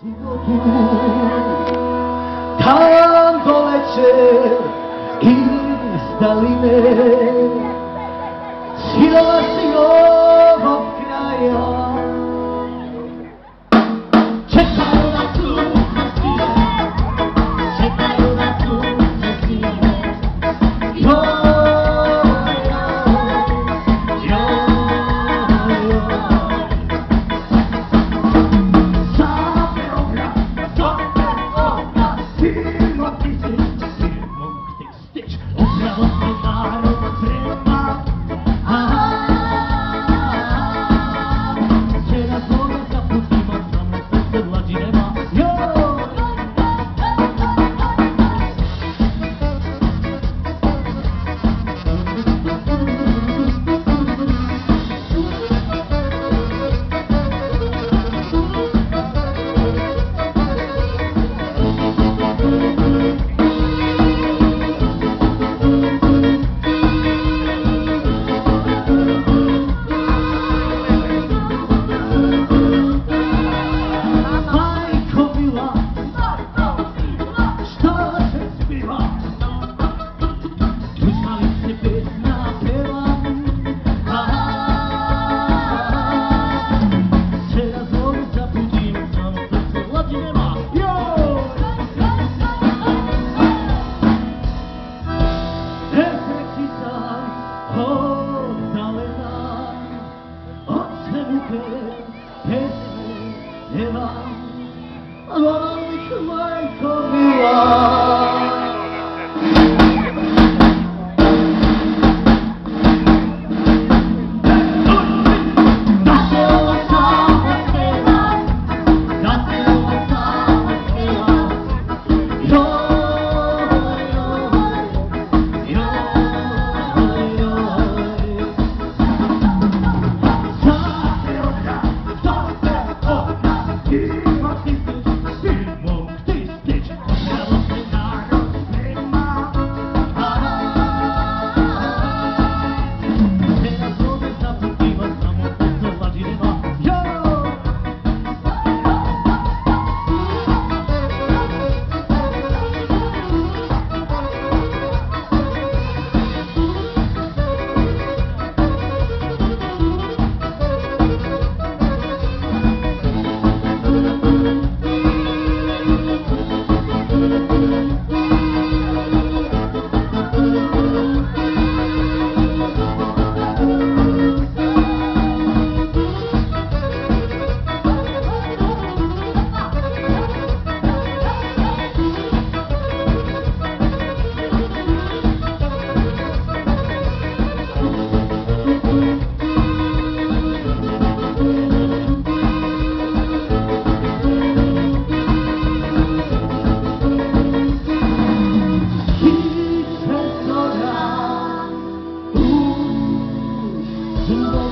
Tam po večer iz daline. Svidala si joj like my Kabila. Even